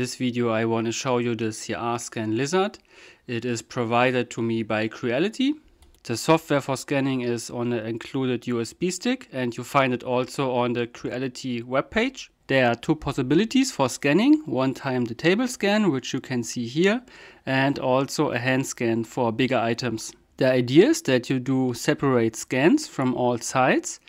this video I want to show you the CR Scan Lizard. It is provided to me by Creality. The software for scanning is on the included USB stick and you find it also on the Creality webpage. There are two possibilities for scanning. One time the table scan, which you can see here, and also a hand scan for bigger items. The idea is that you do separate scans from all sides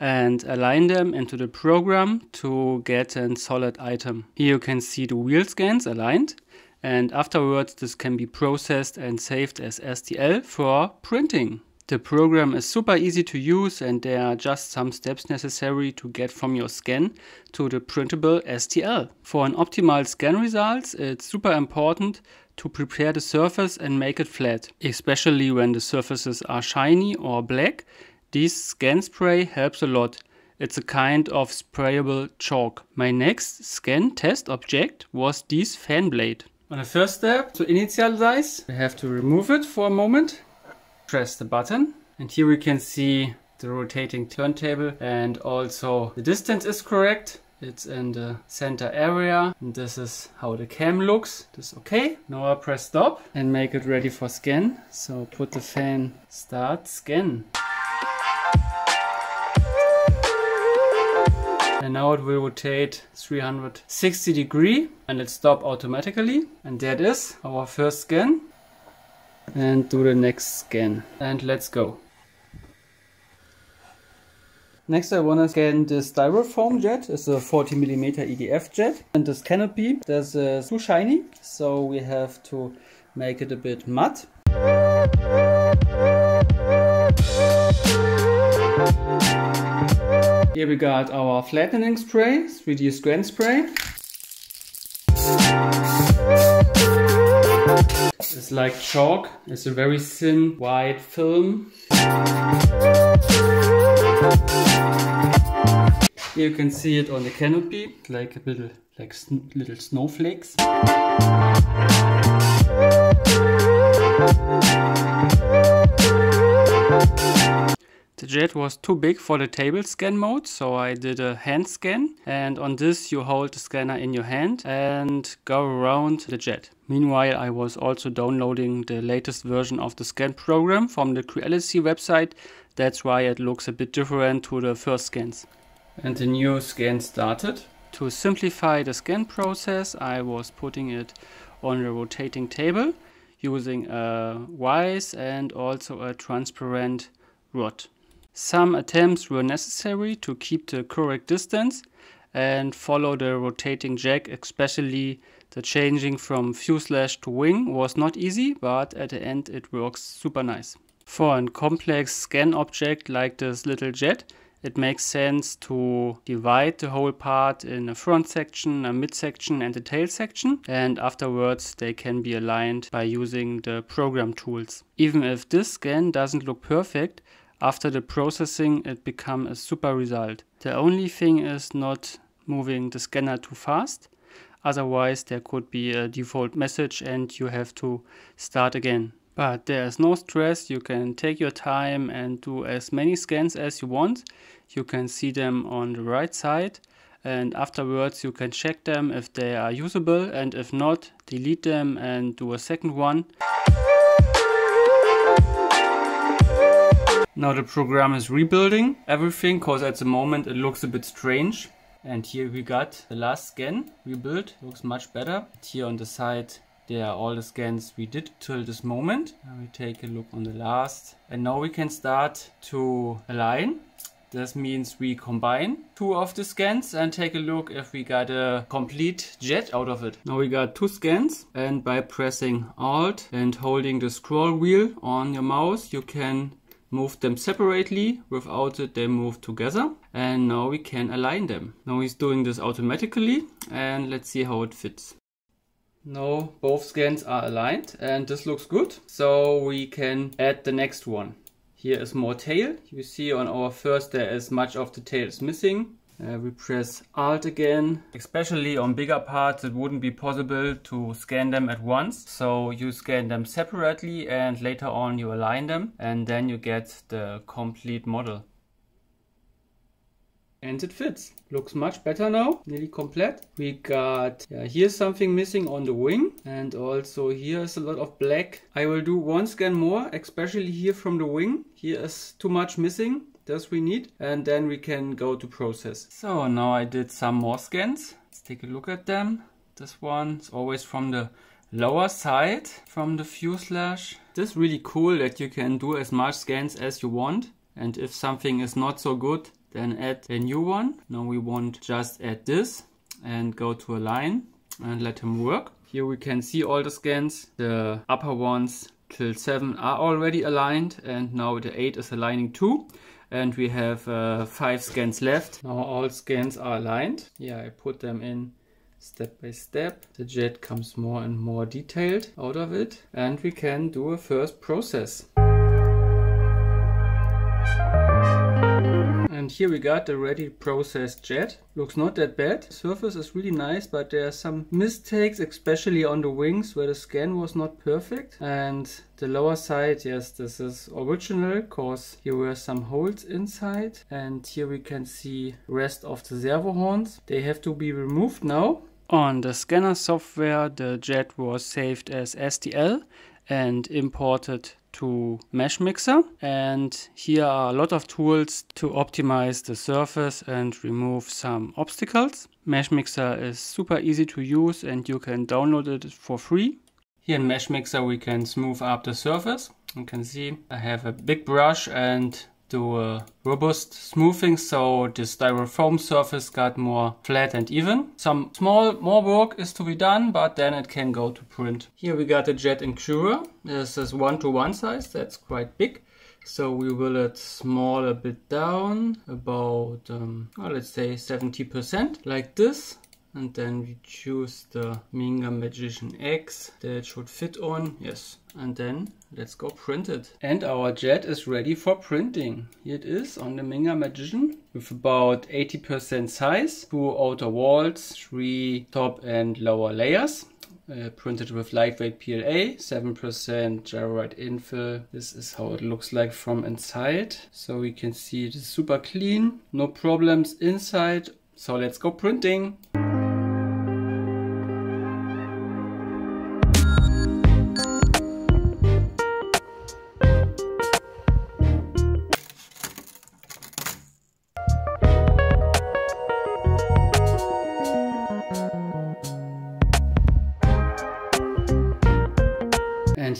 and align them into the program to get a solid item. Here you can see the wheel scans aligned and afterwards this can be processed and saved as STL for printing. The program is super easy to use and there are just some steps necessary to get from your scan to the printable STL. For an optimal scan results, it's super important to prepare the surface and make it flat, especially when the surfaces are shiny or black this scan spray helps a lot. It's a kind of sprayable chalk. My next scan test object was this fan blade. On the first step, to initialize, we have to remove it for a moment. Press the button and here we can see the rotating turntable and also the distance is correct. It's in the center area and this is how the cam looks. This is okay. Now I press stop and make it ready for scan. So put the fan start scan. And now it will rotate 360 degree and it stop automatically. And that is our first scan. And do the next scan. And let's go. Next I want to scan this styrofoam jet, it's a 40mm EDF jet. And this canopy, that's uh, too shiny. So we have to make it a bit matte. Here we got our flattening spray, 3D scan spray. It's like chalk, it's a very thin white film. You can see it on the canopy, like a little like little snowflakes. Jet was too big for the table scan mode, so I did a hand scan. And on this, you hold the scanner in your hand and go around the jet. Meanwhile, I was also downloading the latest version of the scan program from the Creality website. That's why it looks a bit different to the first scans. And the new scan started. To simplify the scan process, I was putting it on a rotating table using a vise and also a transparent rod. Some attempts were necessary to keep the correct distance and follow the rotating jack, especially the changing from fuselage to wing was not easy, but at the end it works super nice. For a complex scan object like this little jet, it makes sense to divide the whole part in a front section, a mid section and a tail section and afterwards they can be aligned by using the program tools. Even if this scan doesn't look perfect, after the processing, it become a super result. The only thing is not moving the scanner too fast. Otherwise, there could be a default message and you have to start again. But there is no stress. You can take your time and do as many scans as you want. You can see them on the right side and afterwards you can check them if they are usable and if not, delete them and do a second one. Now the program is rebuilding everything because at the moment it looks a bit strange. And here we got the last scan rebuilt, looks much better. Here on the side there are all the scans we did till this moment. Now we take a look on the last. And now we can start to align. This means we combine two of the scans and take a look if we got a complete jet out of it. Now we got two scans and by pressing Alt and holding the scroll wheel on your mouse you can move them separately. Without it, they move together. And now we can align them. Now he's doing this automatically and let's see how it fits. Now both scans are aligned and this looks good. So we can add the next one. Here is more tail. You see on our first there is much of the tail is missing. Uh, we press Alt again. Especially on bigger parts it wouldn't be possible to scan them at once. So you scan them separately and later on you align them and then you get the complete model. and it fits. Looks much better now, nearly complete. We got, yeah, here's something missing on the wing and also here's a lot of black. I will do one scan more, especially here from the wing. Here is too much missing, we need. And then we can go to process. So now I did some more scans. Let's take a look at them. This one is always from the lower side from the fuselage. This is really cool that you can do as much scans as you want. And if something is not so good, then add a new one. Now we want just add this and go to align and let him work. Here we can see all the scans. The upper ones till 7 are already aligned and now the 8 is aligning too. And we have uh, 5 scans left. Now all scans are aligned. Yeah, I put them in step by step. The jet comes more and more detailed out of it and we can do a first process. And here we got the ready processed jet. Looks not that bad. Surface is really nice, but there are some mistakes, especially on the wings where the scan was not perfect. And the lower side, yes, this is original because here were some holes inside. And here we can see rest of the servo horns. They have to be removed now. On the scanner software, the jet was saved as STL and imported to Mesh Mixer and here are a lot of tools to optimize the surface and remove some obstacles. Mesh Mixer is super easy to use and you can download it for free. Here in Mesh Mixer we can smooth up the surface. You can see I have a big brush and do a robust smoothing so the styrofoam surface got more flat and even. Some small more work is to be done but then it can go to print. Here we got a jet in Cura. This is one to one size, that's quite big. So we will it small a bit down about um, well, let's say 70% like this and then we choose the Mingda Magician X that should fit on yes and then let's go print it and our jet is ready for printing here it is on the Mingda Magician with about 80% size two outer walls three top and lower layers uh, printed with lightweight PLA, 7% Gyroid infill. This is how it looks like from inside. So we can see it is super clean, no problems inside. So let's go printing.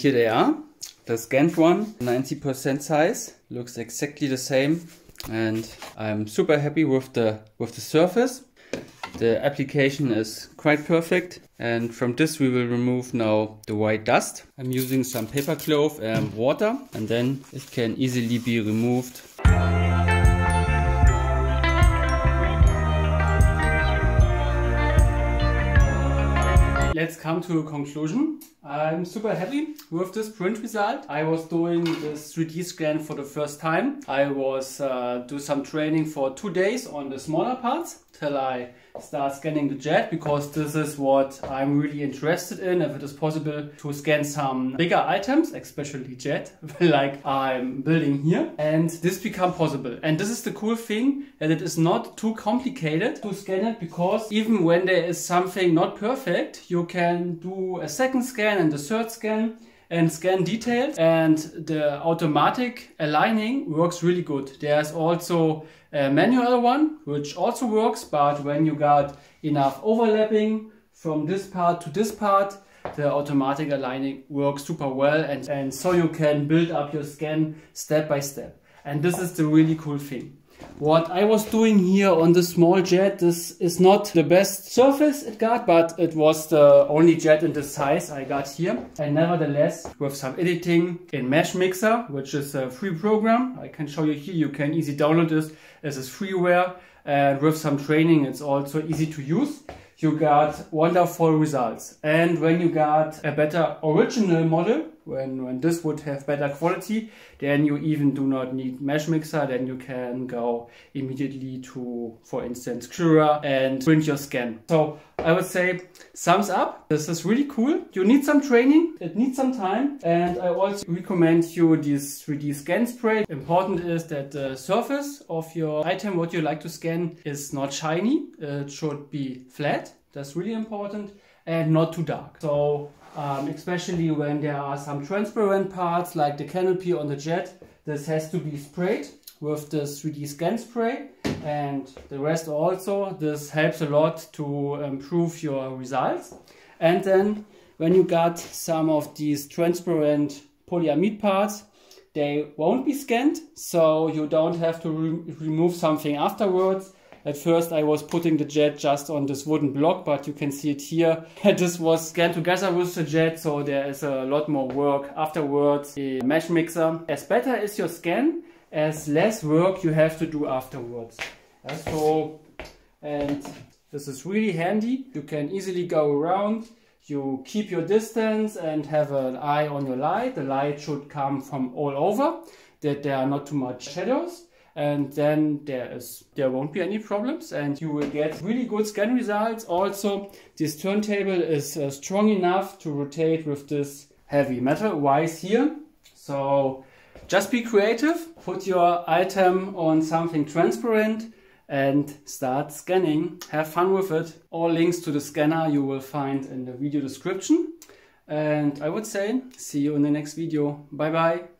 Here they are. The scanned one, 90% size, looks exactly the same. And I'm super happy with the with the surface. The application is quite perfect. And from this we will remove now the white dust. I'm using some paper cloth and water and then it can easily be removed let's come to a conclusion. I'm super happy with this print result. I was doing this 3D scan for the first time. I was uh, do some training for two days on the smaller parts till I start scanning the jet because this is what I'm really interested in. If it is possible to scan some bigger items, especially jet, like I'm building here. And this become possible. And this is the cool thing that it is not too complicated to scan it because even when there is something not perfect, you can do a second scan and the third scan and scan details and the automatic aligning works really good. There's also a manual one which also works but when you got enough overlapping from this part to this part the automatic aligning works super well and, and so you can build up your scan step by step. And this is the really cool thing. What I was doing here on the small jet, this is not the best surface it got, but it was the only jet in the size I got here. And nevertheless, with some editing in Mesh Mixer, which is a free program, I can show you here, you can easily download this as a freeware. And with some training, it's also easy to use you got wonderful results. And when you got a better original model, when, when this would have better quality, then you even do not need Mesh Mixer, then you can go immediately to, for instance, Cura and print your scan. So I would say thumbs up. This is really cool. You need some training, it needs some time. And I also recommend you this 3D scan spray. Important is that the surface of your item, what you like to scan, is not shiny. It should be flat. That's really important and not too dark. So um, especially when there are some transparent parts like the canopy on the jet, this has to be sprayed with the 3D scan spray and the rest also. This helps a lot to improve your results. And then when you got some of these transparent polyamide parts, they won't be scanned, so you don't have to re remove something afterwards. At first I was putting the jet just on this wooden block, but you can see it here. this was scanned together with the jet, so there is a lot more work afterwards. The mesh mixer. As better is your scan, as less work you have to do afterwards. So, and this is really handy. You can easily go around. You keep your distance and have an eye on your light. The light should come from all over, that there are not too much shadows and then there is there won't be any problems and you will get really good scan results. Also this turntable is uh, strong enough to rotate with this heavy metal wise here. So just be creative put your item on something transparent and start scanning. Have fun with it. All links to the scanner you will find in the video description. And i would say see you in the next video. Bye bye